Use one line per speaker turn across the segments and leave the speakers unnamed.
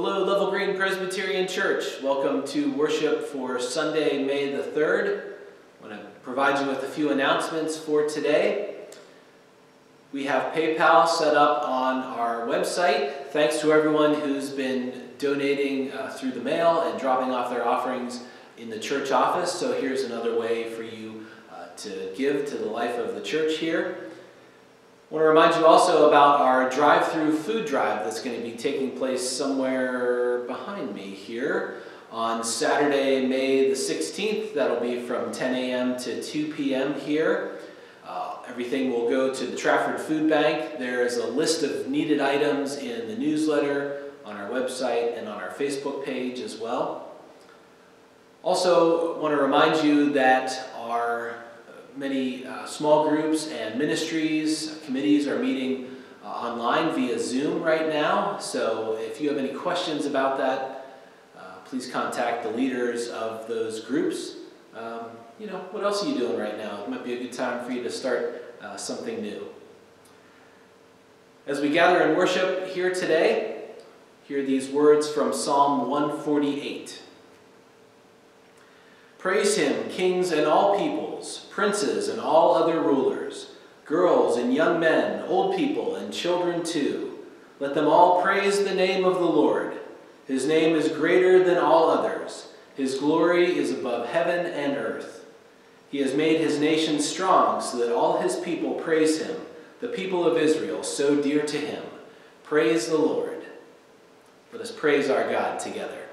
Hello, Level Green Presbyterian Church. Welcome to worship for Sunday, May the 3rd. I want to provide you with a few announcements for today. We have PayPal set up on our website. Thanks to everyone who's been donating uh, through the mail and dropping off their offerings in the church office. So here's another way for you uh, to give to the life of the church here. I want to remind you also about our drive-through food drive that's going to be taking place somewhere behind me here on Saturday, May the 16th. That'll be from 10 a.m. to 2 p.m. here. Uh, everything will go to the Trafford Food Bank. There is a list of needed items in the newsletter, on our website, and on our Facebook page as well. Also, want to remind you that our many uh, small groups and ministries, uh, committees are meeting uh, online via Zoom right now. So if you have any questions about that, uh, please contact the leaders of those groups. Um, you know, what else are you doing right now? It might be a good time for you to start uh, something new. As we gather in worship here today, hear these words from Psalm 148. Praise him, kings and all peoples, princes and all other rulers, girls and young men, old people and children too. Let them all praise the name of the Lord. His name is greater than all others. His glory is above heaven and earth. He has made his nation strong so that all his people praise him, the people of Israel, so dear to him. Praise the Lord. Let us praise our God together.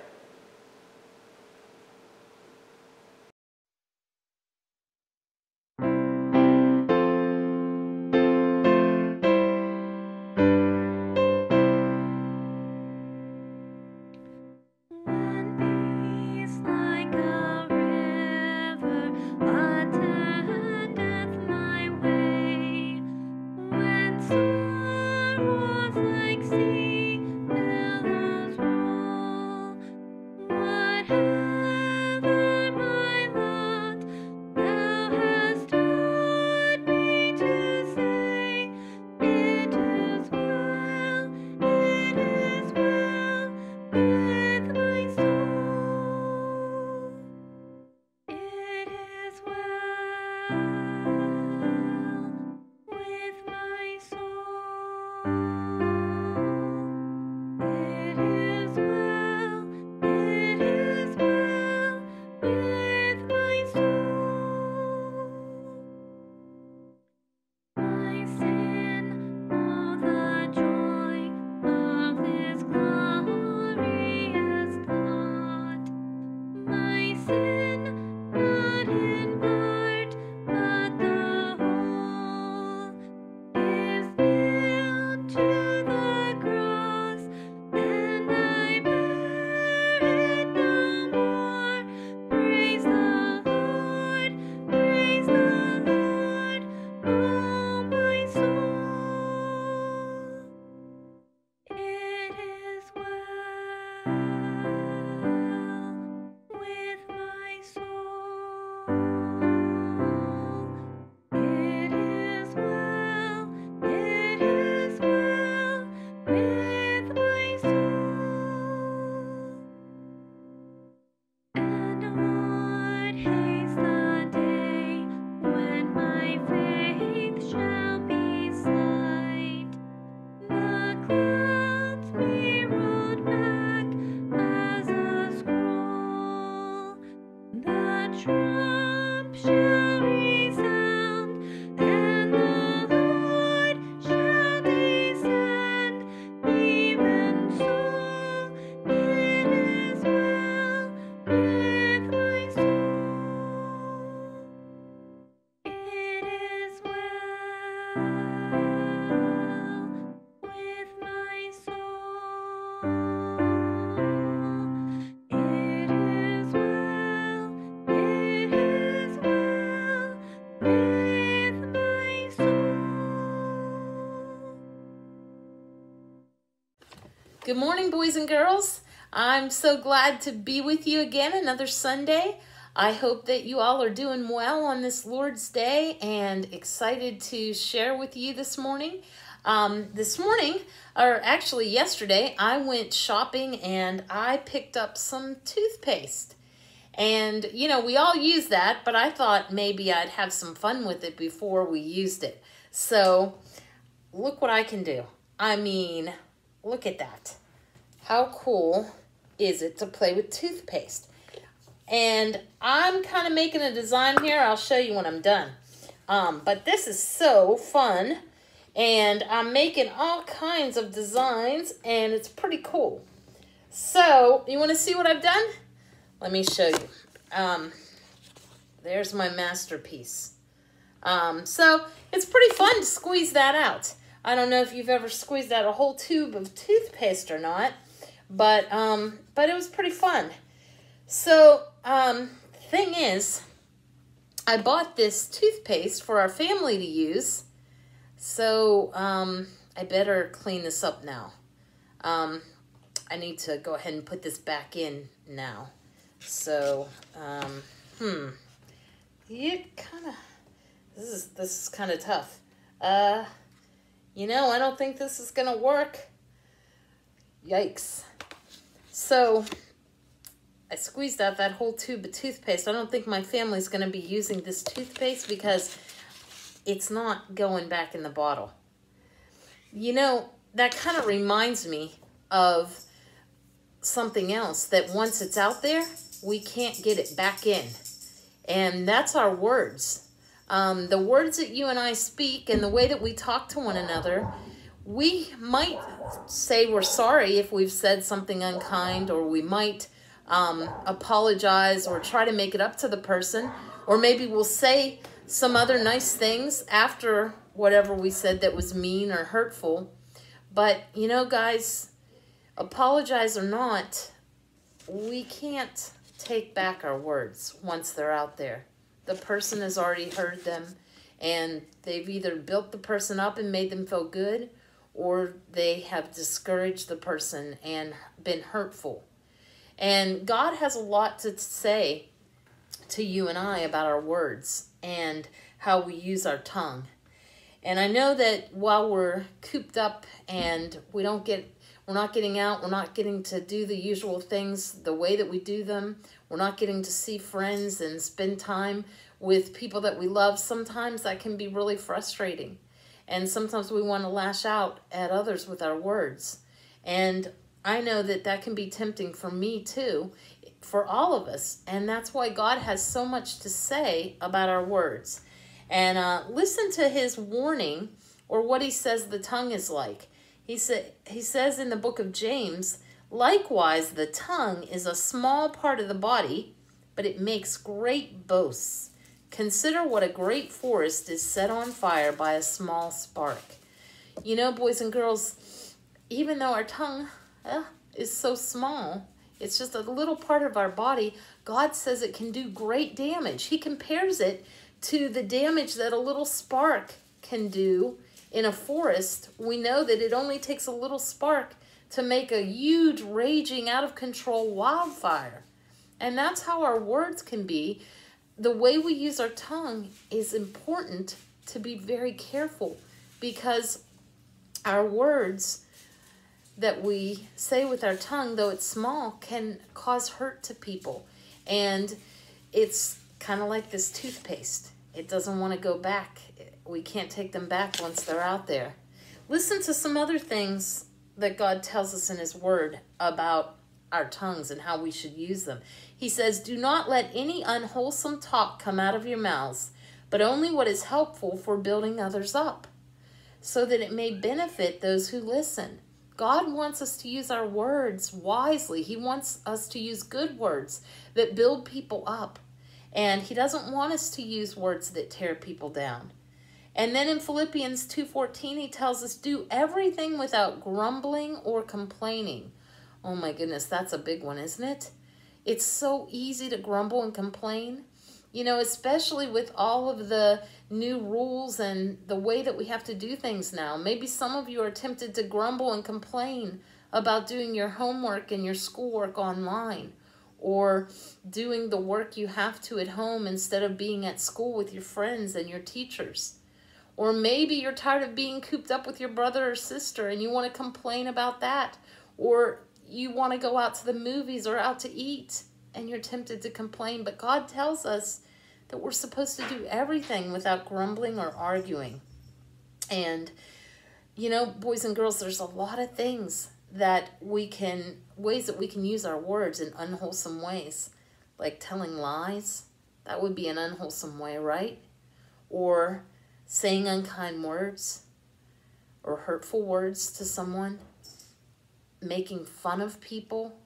Good morning, boys and girls. I'm so glad to be with you again another Sunday. I hope that you all are doing well on this Lord's Day and excited to share with you this morning. Um, this morning, or actually yesterday, I went shopping and I picked up some toothpaste. And, you know, we all use that, but I thought maybe I'd have some fun with it before we used it. So, look what I can do. I mean, look at that. How cool is it to play with toothpaste? And I'm kind of making a design here. I'll show you when I'm done. Um, but this is so fun. And I'm making all kinds of designs and it's pretty cool. So, you want to see what I've done? Let me show you. Um, there's my masterpiece. Um, so, it's pretty fun to squeeze that out. I don't know if you've ever squeezed out a whole tube of toothpaste or not, but um, but it was pretty fun. So, um, thing is, I bought this toothpaste for our family to use so um, I better clean this up now. Um, I need to go ahead and put this back in now. So, um, hmm, it kind of, this is, this is kind of tough. Uh, you know, I don't think this is going to work. Yikes. So, I squeezed out that whole tube of toothpaste. I don't think my family's going to be using this toothpaste because it's not going back in the bottle. You know, that kind of reminds me of something else that once it's out there, we can't get it back in. And that's our words. Um, the words that you and I speak and the way that we talk to one another, we might say we're sorry if we've said something unkind, or we might um, apologize or try to make it up to the person, or maybe we'll say some other nice things after whatever we said that was mean or hurtful. But, you know, guys, apologize or not, we can't take back our words once they're out there. The person has already heard them, and they've either built the person up and made them feel good, or they have discouraged the person and been hurtful. And God has a lot to say to you and I about our words and how we use our tongue. And I know that while we're cooped up and we don't get we're not getting out, we're not getting to do the usual things the way that we do them. We're not getting to see friends and spend time with people that we love. Sometimes that can be really frustrating. And sometimes we want to lash out at others with our words. And I know that that can be tempting for me too for all of us. And that's why God has so much to say about our words. And uh, listen to his warning or what he says the tongue is like. He, sa- he says in the book of James, likewise, the tongue is a small part of the body, but it makes great boasts. Consider what a great forest is set on fire by a small spark. You know, boys and girls, even though our tongue uh, is so small, it's just a little part of our body. God says it can do great damage. He compares it to the damage that a little spark can do in a forest. We know that it only takes a little spark to make a huge, raging, out of control wildfire. And that's how our words can be. The way we use our tongue is important to be very careful because our words that we say with our tongue, though it's small, can cause hurt to people. And it's kind of like this toothpaste. It doesn't want to go back. We can't take them back once they're out there. Listen to some other things that God tells us in His Word about our tongues and how we should use them. He says, Do not let any unwholesome talk come out of your mouths, but only what is helpful for building others up, so that it may benefit those who listen. God wants us to use our words wisely. He wants us to use good words that build people up. And he doesn't want us to use words that tear people down. And then in Philippians 2:14 he tells us do everything without grumbling or complaining. Oh my goodness, that's a big one, isn't it? It's so easy to grumble and complain. You know, especially with all of the new rules and the way that we have to do things now. Maybe some of you are tempted to grumble and complain about doing your homework and your schoolwork online. or doing the work you have to at home instead of being at school with your friends and your teachers. Or maybe you're tired of being cooped up with your brother or sister and you want to complain about that. Or you want to go out to the movies or out to eat and you're tempted to complain. But God tells us that we're supposed to do everything without grumbling or arguing. And, you know, boys and girls, there's a lot of things that we can, ways that we can use our words in unwholesome ways, like telling lies. That would be an unwholesome way, right? Or saying unkind words or hurtful words to someone, making fun of people.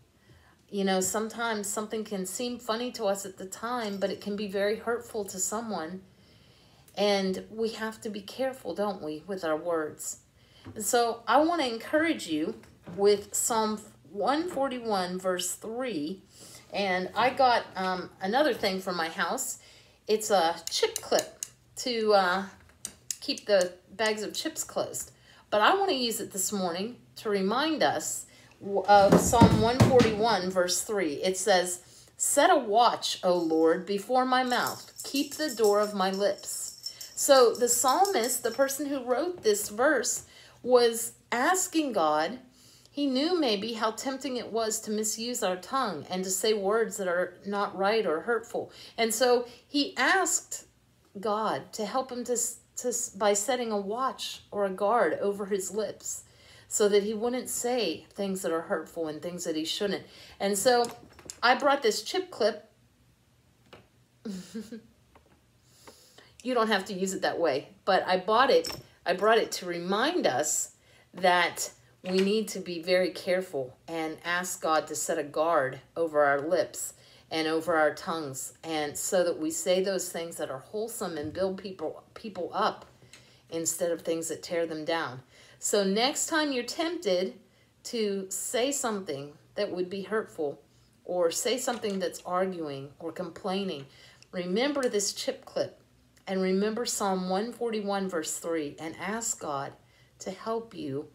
You know, sometimes something can seem funny to us at the time, but it can be very hurtful to someone. And we have to be careful, don't we, with our words. And so I want to encourage you with Psalm 141, verse 3. And I got um, another thing from my house. It's a chip clip to uh, keep the bags of chips closed. But I want to use it this morning to remind us of Psalm 141, verse 3. It says, Set a watch, O Lord, before my mouth. Keep the door of my lips. So the psalmist, the person who wrote this verse, was asking God, he knew maybe how tempting it was to misuse our tongue and to say words that are not right or hurtful. And so he asked God to help him to to, by setting a watch or a guard over his lips so that he wouldn't say things that are hurtful and things that he shouldn't. And so I brought this chip clip. you don't have to use it that way, but I bought it. I brought it to remind us that we need to be very careful and ask God to set a guard over our lips and over our tongues and so that we say those things that are wholesome and build people people up instead of things that tear them down. So next time you're tempted to say something that would be hurtful or say something that's arguing or complaining, remember this chip clip and remember Psalm 141 verse 3 and ask God to help you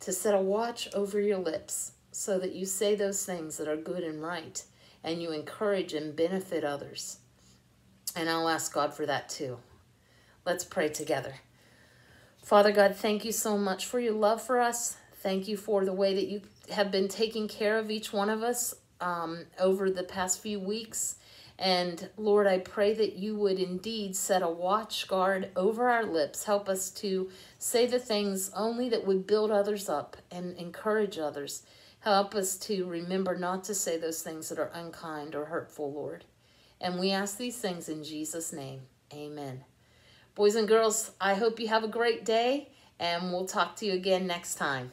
to set a watch over your lips so that you say those things that are good and right and you encourage and benefit others. And I'll ask God for that too. Let's pray together. Father God, thank you so much for your love for us. Thank you for the way that you have been taking care of each one of us um, over the past few weeks. And Lord, I pray that you would indeed set a watch guard over our lips. Help us to say the things only that would build others up and encourage others. Help us to remember not to say those things that are unkind or hurtful, Lord. And we ask these things in Jesus' name. Amen. Boys and girls, I hope you have a great day, and we'll talk to you again next time.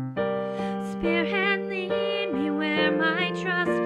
Trust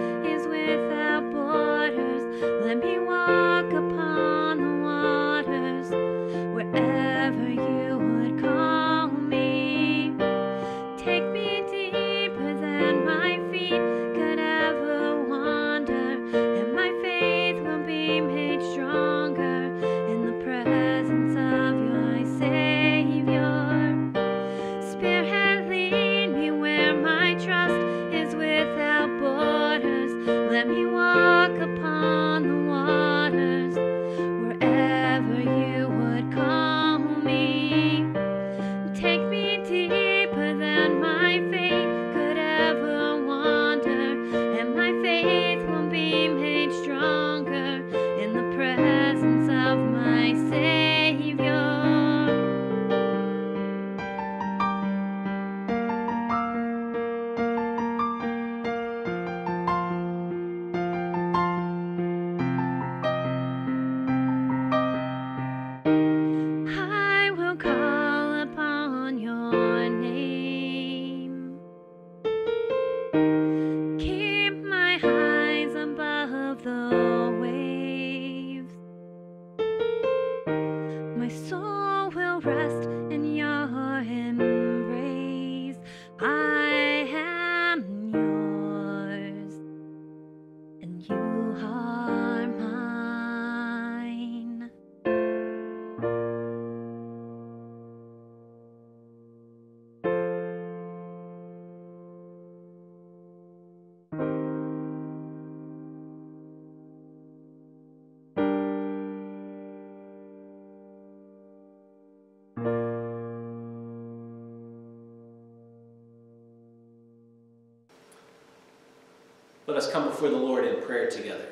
Let
us come before the Lord in prayer together.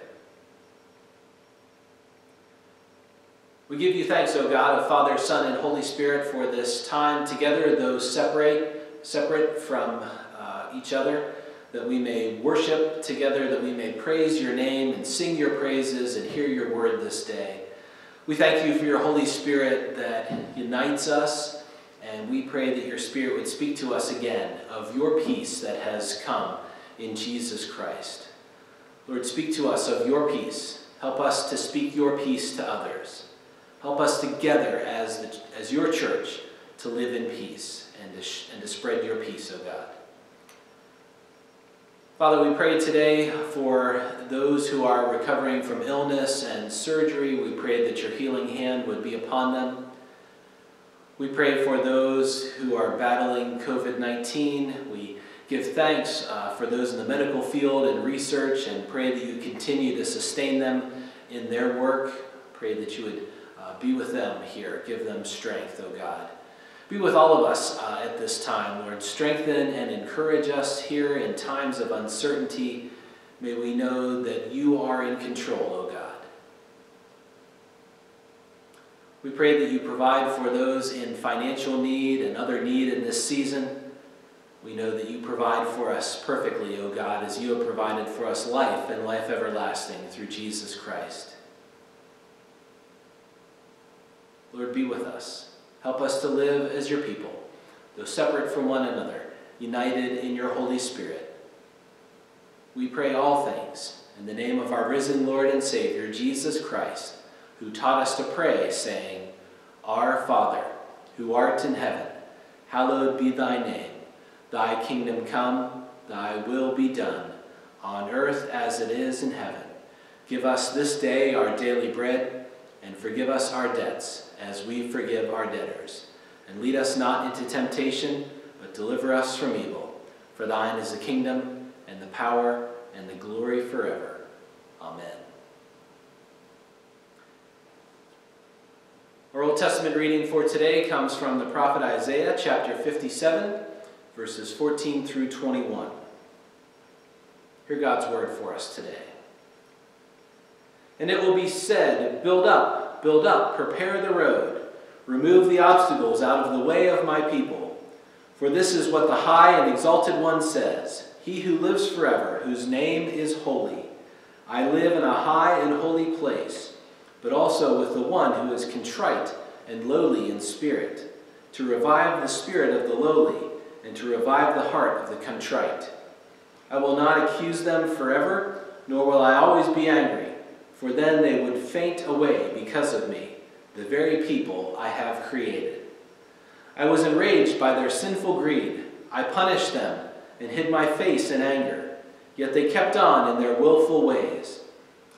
We give you thanks, O God, of Father, Son, and Holy Spirit, for this time together, though separate, separate from uh, each other, that we may worship together, that we may praise your name and sing your praises and hear your word this day. We thank you for your Holy Spirit that unites us, and we pray that your Spirit would speak to us again of your peace that has come in Jesus Christ. Lord, speak to us of your peace. Help us to speak your peace to others. Help us together as, the, as your church to live in peace and to, and to spread your peace, O God. Father, we pray today for those who are recovering from illness and surgery. We pray that your healing hand would be upon them. We pray for those who are battling COVID 19. We give thanks uh, for those in the medical field and research and pray that you continue to sustain them in their work. Pray that you would uh, be with them here. Give them strength, O God. Be with all of us uh, at this time, Lord. Strengthen and encourage us here in times of uncertainty. May we know that you are in control, O God. We pray that you provide for those in financial need and other need in this season. We know that you provide for us perfectly, O God, as you have provided for us life and life everlasting through Jesus Christ. Lord, be with us. Help us to live as your people, though separate from one another, united in your Holy Spirit. We pray all things in the name of our risen Lord and Savior, Jesus Christ, who taught us to pray, saying, Our Father, who art in heaven, hallowed be thy name. Thy kingdom come, thy will be done, on earth as it is in heaven. Give us this day our daily bread, and forgive us our debts, as we forgive our debtors. And lead us not into temptation, but deliver us from evil. For thine is the kingdom, and the power, and the glory forever. Amen. Our Old Testament reading for today comes from the prophet Isaiah, chapter 57, verses 14 through 21. Hear God's word for us today. And it will be said, Build up, build up, prepare the road, remove the obstacles out of the way of my people. For this is what the high and exalted one says He who lives forever, whose name is holy. I live in a high and holy place, but also with the one who is contrite and lowly in spirit, to revive the spirit of the lowly and to revive the heart of the contrite. I will not accuse them forever, nor will I always be angry, for then they would faint away because of me, the very people I have created. I was enraged by their sinful greed. I punished them and hid my face in anger. Yet they kept on in their wilful ways.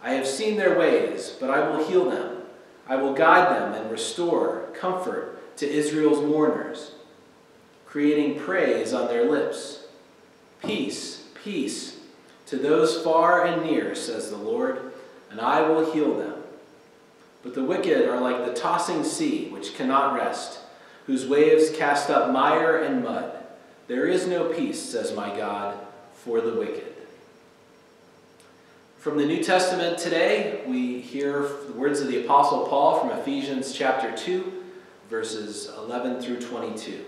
I have seen their ways, but I will heal them. I will guide them and restore comfort to Israel's mourners, creating praise on their lips. Peace, peace to those far and near, says the Lord, and I will heal them. But the wicked are like the tossing sea, which cannot rest, whose waves cast up mire and mud. There is no peace, says my God, for the wicked. From the New Testament today, we hear the words of the Apostle Paul from Ephesians chapter 2, verses 11 through 22.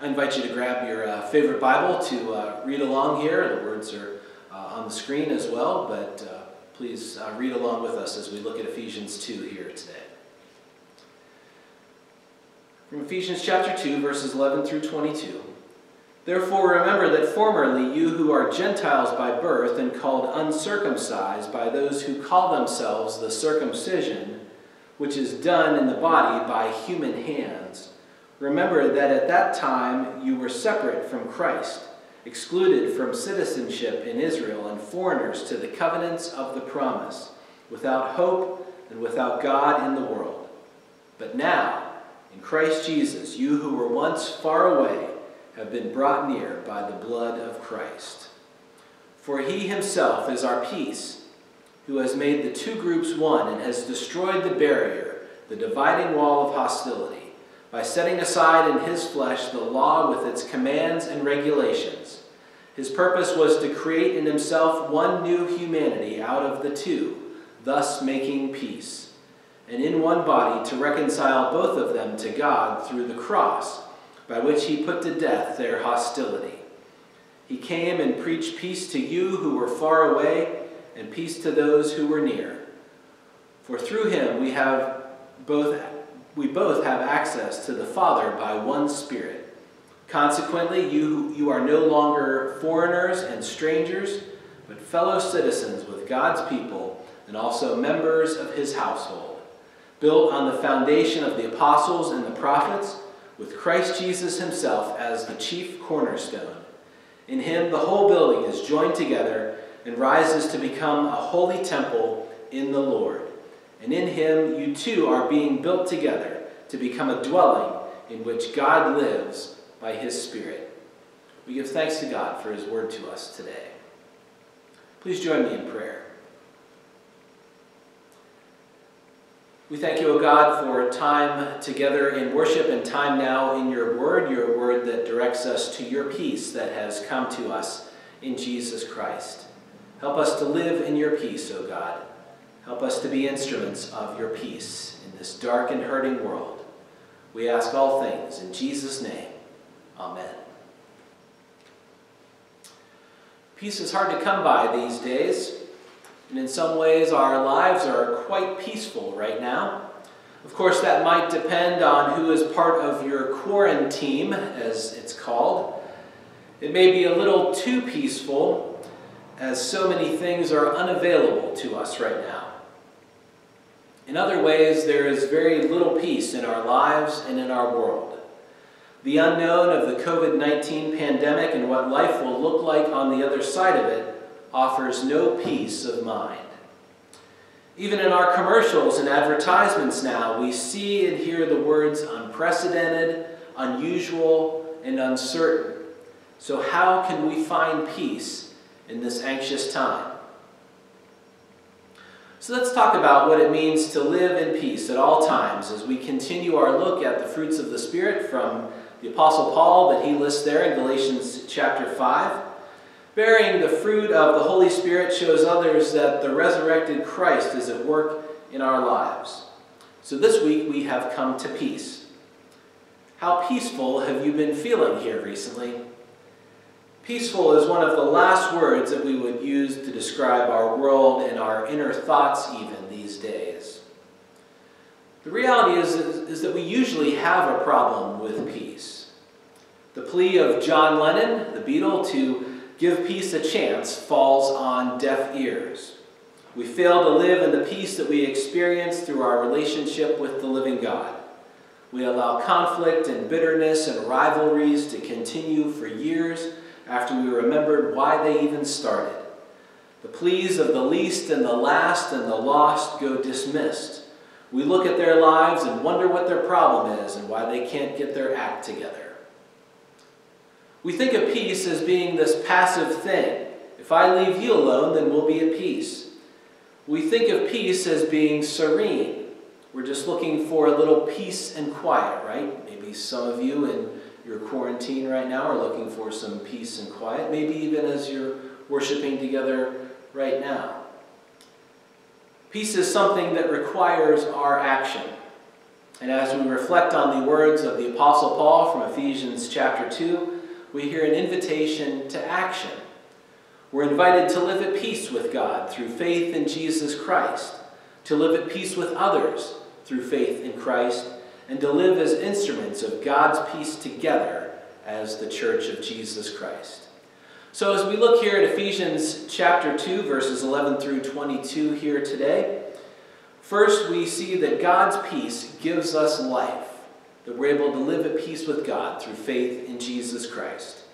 I invite you to grab your uh, favorite Bible to uh, read along here. The words are uh, on the screen as well, but uh, please uh, read along with us as we look at Ephesians 2 here today. From Ephesians chapter 2, verses 11 through 22. Therefore, remember that formerly you who are Gentiles by birth and called uncircumcised by those who call themselves the circumcision, which is done in the body by human hands, remember that at that time you were separate from Christ, excluded from citizenship in Israel, and foreigners to the covenants of the promise, without hope and without God in the world. But now, in Christ Jesus, you who were once far away, have been brought near by the blood of Christ. For he himself is our peace, who has made the two groups one and has destroyed the barrier, the dividing wall of hostility, by setting aside in his flesh the law with its commands and regulations. His purpose was to create in himself one new humanity out of the two, thus making peace, and in one body to reconcile both of them to God through the cross by which he put to death their hostility. He came and preached peace to you who were far away, and peace to those who were near. For through him we have both we both have access to the Father by one Spirit. Consequently, you, you are no longer foreigners and strangers, but fellow citizens with God's people and also members of his household, built on the foundation of the apostles and the prophets with Christ Jesus himself as the chief cornerstone. In him, the whole building is joined together and rises to become a holy temple in the Lord. And in him, you too are being built together to become a dwelling in which God lives by his Spirit. We give thanks to God for his word to us today. Please join me in prayer. We thank you, O God, for time together in worship and time now in your word, your word that directs us to your peace that has come to us in Jesus Christ. Help us to live in your peace, O God. Help us to be instruments of your peace in this dark and hurting world. We ask all things in Jesus' name. Amen. Peace is hard to come by these days, and in some ways our lives are quite peaceful right now. Of course, that might depend on who is part of your quarantine, as it's called. It may be a little too peaceful, as so many things are unavailable to us right now. In other ways, there is very little peace in our lives and in our world. The unknown of the COVID 19 pandemic and what life will look like on the other side of it offers no peace of mind. Even in our commercials and advertisements now, we see and hear the words unprecedented, unusual, and uncertain. So, how can we find peace in this anxious time? So let's talk about what it means to live in peace at all times as we continue our look at the fruits of the Spirit from the Apostle Paul that he lists there in Galatians chapter 5. Bearing the fruit of the Holy Spirit shows others that the resurrected Christ is at work in our lives. So this week we have come to peace. How peaceful have you been feeling here recently? Peaceful is one of the last words that we would use to describe our world and our inner thoughts, even these days. The reality is, is, that we usually have a problem with peace. The plea of John Lennon, the Beatle, to give peace a chance falls on deaf ears. We fail to live in the peace that we experience through our relationship with the living God. We allow conflict and bitterness and rivalries to continue for years after we remembered why they even started. The pleas of the least and the last and the lost go dismissed. We look at their lives and wonder what their problem is and why they can't get their act together. We think of peace as being this passive thing. If I leave you alone, then we'll be at peace. We think of peace as being serene. We're just looking for a little peace and quiet, right? Maybe some of you in your quarantine right now are looking for some peace and quiet, maybe even as you're worshiping together right now. Peace is something that requires our action. And as we reflect on the words of the Apostle Paul from Ephesians chapter 2, we hear an invitation to action. We're invited to live at peace with God through faith in Jesus Christ, to live at peace with others through faith in Christ, and to live as instruments of God's peace together as the church of Jesus Christ. So, as we look here at Ephesians chapter 2, verses 11 through 22 here today, first we see that God's peace gives us life, that we're able to live at peace with God through faith in Jesus Christ.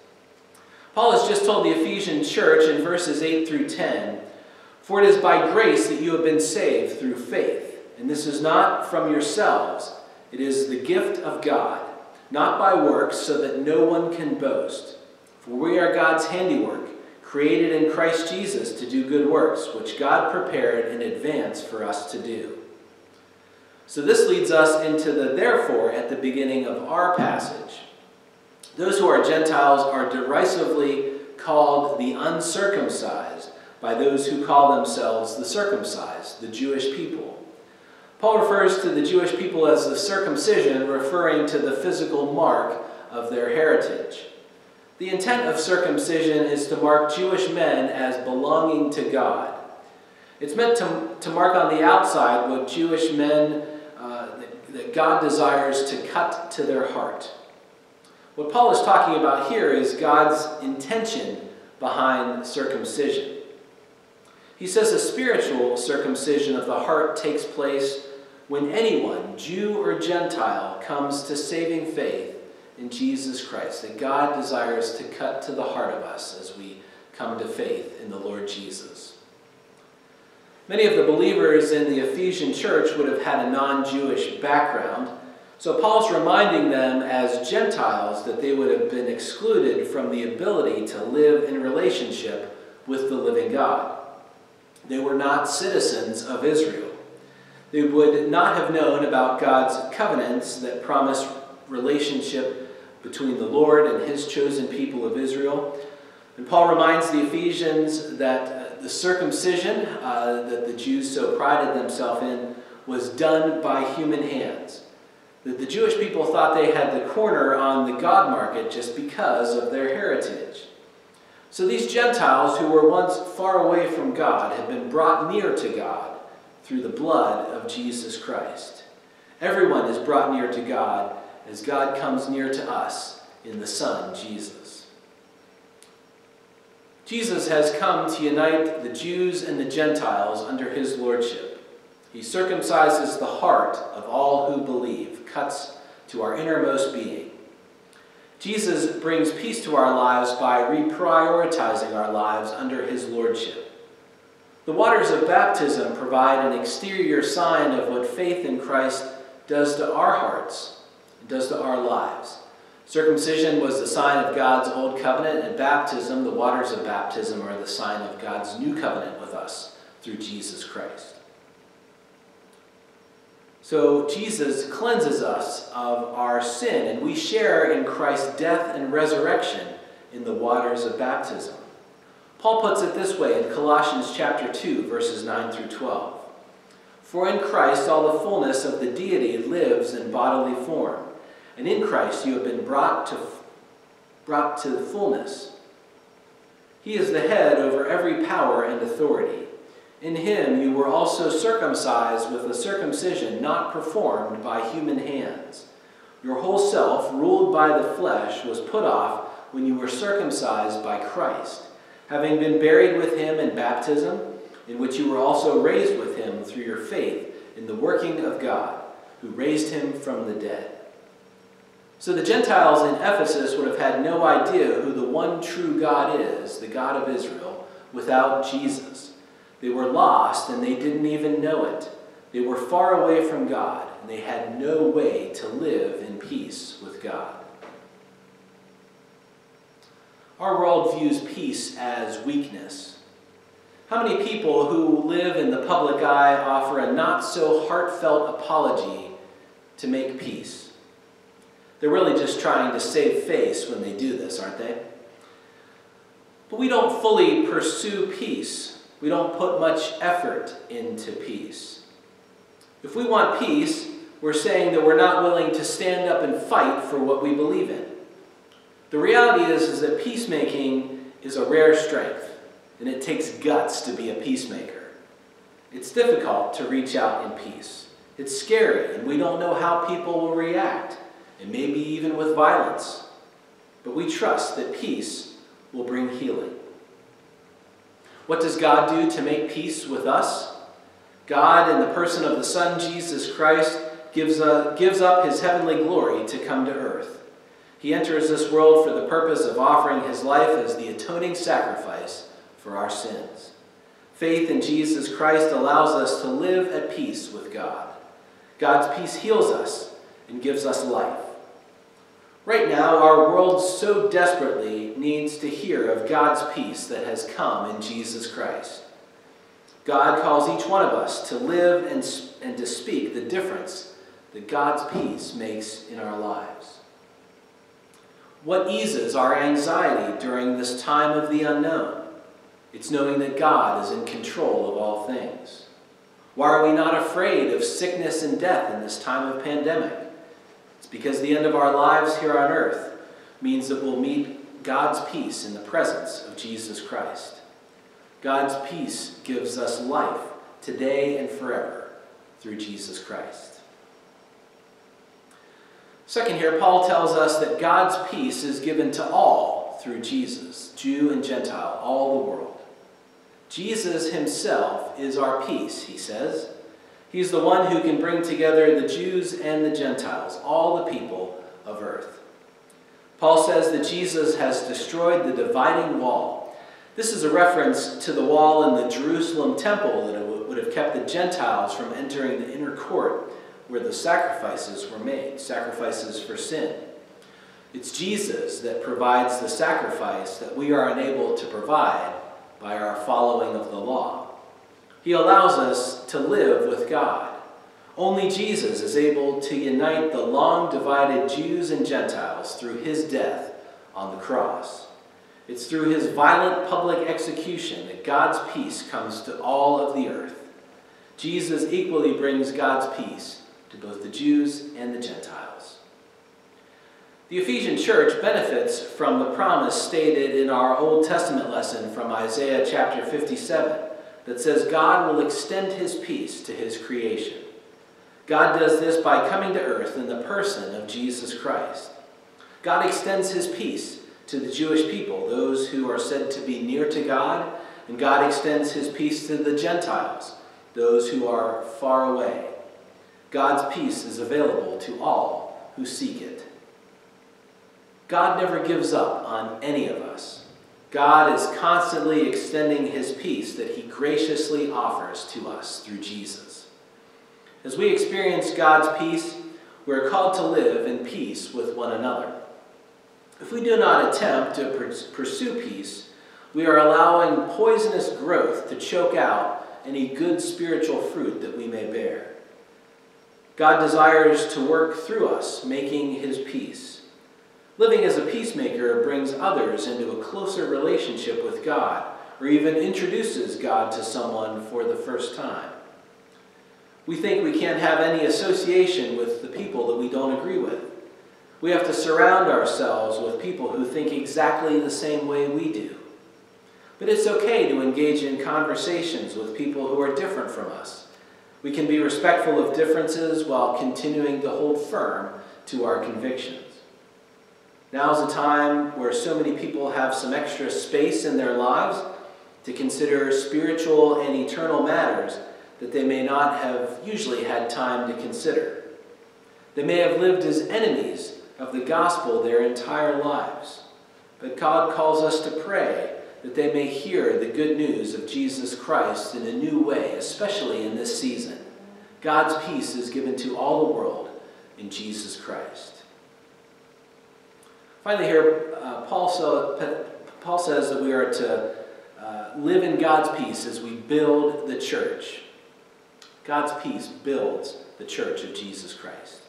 Paul has just told the Ephesian church in verses 8 through 10 For it is by grace that you have been saved through faith, and this is not from yourselves. It is the gift of God, not by works, so that no one can boast. For we are God's handiwork, created in Christ Jesus to do good works, which God prepared in advance for us to do. So this leads us into the therefore at the beginning of our passage. Those who are Gentiles are derisively called the uncircumcised by those who call themselves the circumcised, the Jewish people. Paul refers to the Jewish people as the circumcision, referring to the physical mark of their heritage. The intent of circumcision is to mark Jewish men as belonging to God. It's meant to, to mark on the outside what Jewish men, uh, that, that God desires to cut to their heart. What Paul is talking about here is God's intention behind circumcision. He says a spiritual circumcision of the heart takes place when anyone, Jew or Gentile, comes to saving faith in Jesus Christ, that God desires to cut to the heart of us as we come to faith in the Lord Jesus. Many of the believers in the Ephesian church would have had a non Jewish background, so Paul's reminding them as Gentiles that they would have been excluded from the ability to live in relationship with the living God. They were not citizens of Israel. They would not have known about God's covenants that promise relationship between the Lord and his chosen people of Israel. And Paul reminds the Ephesians that uh, the circumcision uh, that the Jews so prided themselves in was done by human hands. That the Jewish people thought they had the corner on the God market just because of their heritage. So these Gentiles who were once far away from God had been brought near to God through the blood of Jesus Christ. Everyone is brought near to God as God comes near to us in the Son, Jesus. Jesus has come to unite the Jews and the Gentiles under his lordship. He circumcises the heart of all who believe, cuts to our innermost being. Jesus brings peace to our lives by reprioritizing our lives under his lordship. The waters of baptism provide an exterior sign of what faith in Christ does to our hearts, does to our lives. Circumcision was the sign of God's old covenant, and baptism, the waters of baptism, are the sign of God's new covenant with us through Jesus Christ. So Jesus cleanses us of our sin, and we share in Christ's death and resurrection in the waters of baptism. Paul puts it this way in Colossians chapter 2, verses 9 through 12. For in Christ all the fullness of the deity lives in bodily form, and in Christ you have been brought to, brought to fullness. He is the head over every power and authority. In him you were also circumcised with a circumcision not performed by human hands. Your whole self, ruled by the flesh, was put off when you were circumcised by Christ, having been buried with him in baptism, in which you were also raised with him through your faith in the working of God, who raised him from the dead. So the Gentiles in Ephesus would have had no idea who the one true God is, the God of Israel, without Jesus. They were lost and they didn't even know it. They were far away from God and they had no way to live in peace with God. Our world views peace as weakness. How many people who live in the public eye offer a not so heartfelt apology to make peace? They're really just trying to save face when they do this, aren't they? But we don't fully pursue peace. We don't put much effort into peace. If we want peace, we're saying that we're not willing to stand up and fight for what we believe in. The reality is, is that peacemaking is a rare strength, and it takes guts to be a peacemaker. It's difficult to reach out in peace. It's scary, and we don't know how people will react, and maybe even with violence. But we trust that peace will bring healing. What does God do to make peace with us? God, in the person of the Son, Jesus Christ, gives, uh, gives up his heavenly glory to come to earth. He enters this world for the purpose of offering his life as the atoning sacrifice for our sins. Faith in Jesus Christ allows us to live at peace with God. God's peace heals us and gives us life. Right now, our world so desperately needs to hear of God's peace that has come in Jesus Christ. God calls each one of us to live and, and to speak the difference that God's peace makes in our lives. What eases our anxiety during this time of the unknown? It's knowing that God is in control of all things. Why are we not afraid of sickness and death in this time of pandemic? It's because the end of our lives here on earth means that we'll meet God's peace in the presence of Jesus Christ. God's peace gives us life today and forever through Jesus Christ. Second, here, Paul tells us that God's peace is given to all through Jesus, Jew and Gentile, all the world. Jesus himself is our peace, he says. He's the one who can bring together the Jews and the Gentiles, all the people of earth. Paul says that Jesus has destroyed the dividing wall. This is a reference to the wall in the Jerusalem temple that would have kept the Gentiles from entering the inner court where the sacrifices were made, sacrifices for sin. It's Jesus that provides the sacrifice that we are unable to provide by our following of the law. He allows us to live with God. Only Jesus is able to unite the long divided Jews and Gentiles through his death on the cross. It's through his violent public execution that God's peace comes to all of the earth. Jesus equally brings God's peace to both the Jews and the Gentiles. The Ephesian church benefits from the promise stated in our Old Testament lesson from Isaiah chapter 57 that says God will extend his peace to his creation. God does this by coming to earth in the person of Jesus Christ. God extends his peace to the Jewish people, those who are said to be near to God, and God extends his peace to the Gentiles, those who are far away. God's peace is available to all who seek it. God never gives up on any of us. God is constantly extending his peace that he graciously offers to us through Jesus. As we experience God's peace, we are called to live in peace with one another. If we do not attempt to pursue peace, we are allowing poisonous growth to choke out any good spiritual fruit that we may bear. God desires to work through us, making his peace. Living as a peacemaker brings others into a closer relationship with God, or even introduces God to someone for the first time. We think we can't have any association with the people that we don't agree with. We have to surround ourselves with people who think exactly the same way we do. But it's okay to engage in conversations with people who are different from us. We can be respectful of differences while continuing to hold firm to our convictions. Now is a time where so many people have some extra space in their lives to consider spiritual and eternal matters that they may not have usually had time to consider. They may have lived as enemies of the gospel their entire lives. But God calls us to pray that they may hear the good news of Jesus Christ in a new way, especially in this season. God's peace is given to all the world in Jesus Christ. Finally, here, uh, Paul, so, Paul, says that we are to uh, live in God's peace as we build the church. God's peace builds the church of Jesus Christ.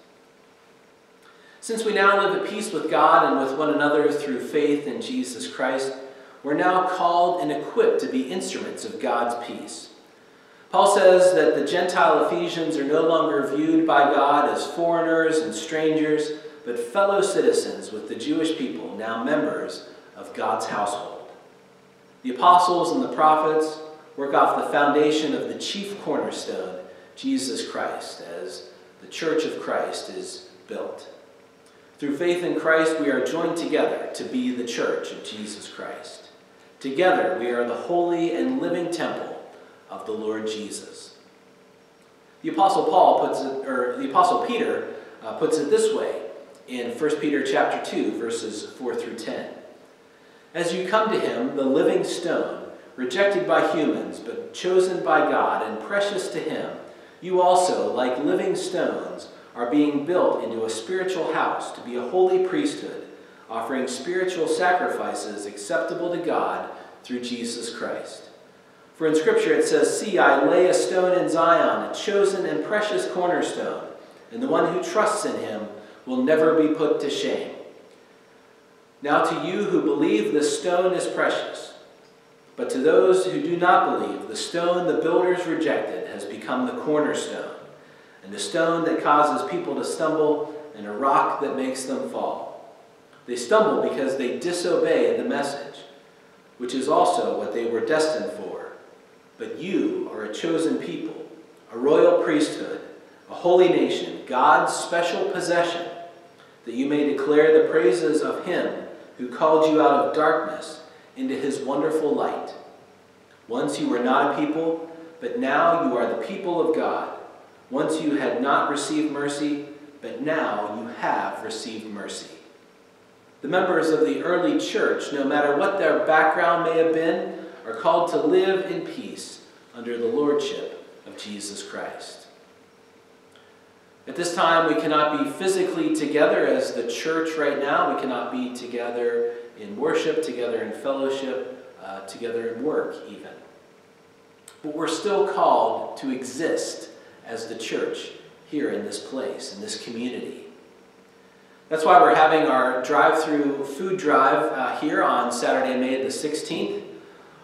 Since we now live at peace with God and with one another through faith in Jesus Christ, we're now called and equipped to be instruments of God's peace. Paul says that the Gentile Ephesians are no longer viewed by God as foreigners and strangers, but fellow citizens with the Jewish people, now members of God's household. The apostles and the prophets work off the foundation of the chief cornerstone, Jesus Christ, as the church of Christ is built. Through faith in Christ, we are joined together to be the church of Jesus Christ. Together, we are the holy and living temple of the Lord Jesus. The Apostle Paul puts it, or the Apostle Peter uh, puts it this way in 1 Peter chapter 2, verses 4 through 10. As you come to him, the living stone, rejected by humans, but chosen by God and precious to him, you also, like living stones, are being built into a spiritual house to be a holy priesthood, offering spiritual sacrifices acceptable to God through Jesus Christ. For in Scripture it says, See, I lay a stone in Zion, a chosen and precious cornerstone, and the one who trusts in him will never be put to shame. Now to you who believe, the stone is precious. But to those who do not believe, the stone the builders rejected has become the cornerstone and a stone that causes people to stumble, and a rock that makes them fall. They stumble because they disobey the message, which is also what they were destined for. But you are a chosen people, a royal priesthood, a holy nation, God's special possession, that you may declare the praises of him who called you out of darkness into his wonderful light. Once you were not a people, but now you are the people of God. Once you had not received mercy, but now you have received mercy. The members of the early church, no matter what their background may have been, are called to live in peace under the lordship of Jesus Christ. At this time, we cannot be physically together as the church right now. We cannot be together in worship, together in fellowship, uh, together in work, even. But we're still called to exist as the church here in this place, in this community.
That's why we're having our drive through food drive uh, here on Saturday, May the 16th.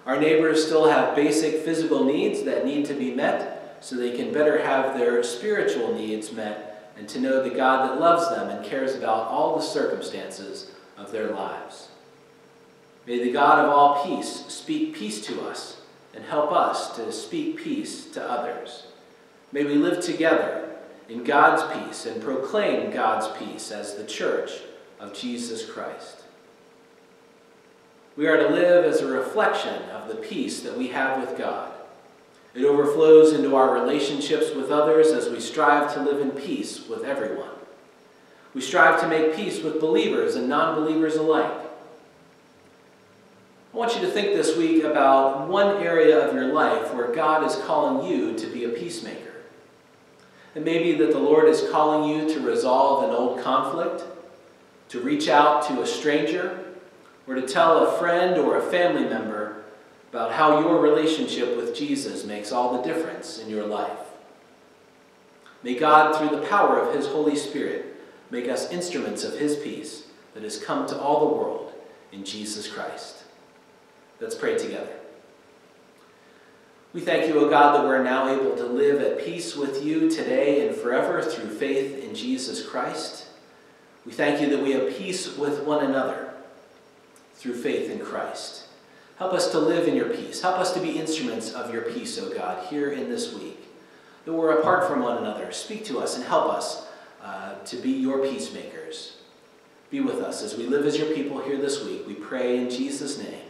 Our neighbors still have basic physical needs that need to be met so they can better have their spiritual needs met and to know the God that loves them and cares about all the circumstances of their lives. May the God of all peace speak peace to us and help us to speak peace to others. May we live together in God's peace and proclaim God's peace as the church of Jesus Christ. We are to live as a reflection of the peace that we have with God. It overflows into our relationships with others as we strive to live in peace with everyone. We strive to make peace with believers and non believers alike. I want you to think this week about one area of your life where God is calling you to be a peacemaker. It may be that the Lord is calling you to resolve an old conflict, to reach out to a stranger, or to tell a friend or a family member about how your relationship with Jesus makes all the difference in your life. May God, through the power of His Holy Spirit, make us instruments of His peace that has come to all the world in Jesus Christ. Let's pray together. We thank you, O God, that we're now able to live at peace with you today and forever through faith in Jesus Christ. We thank you that we have peace with one another through faith in Christ. Help us to live in your peace. Help us to be instruments of your peace, O God, here in this week. That we're apart from one another. Speak to us and help us uh, to be your peacemakers. Be with us as we live as your people here this week. We pray in Jesus' name.